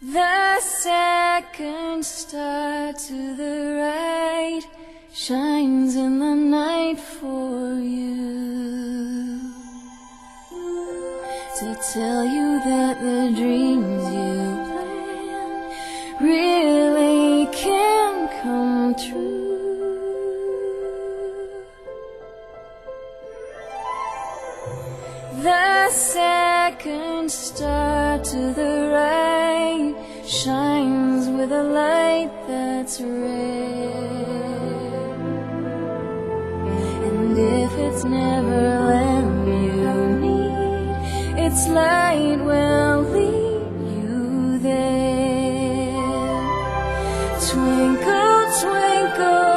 The second star to the right shines in the night for you to tell you that the dreams you plan really can come true. The second star to the shines with a light that's red. And if it's never land you need, its light will lead you there. Twinkle, twinkle.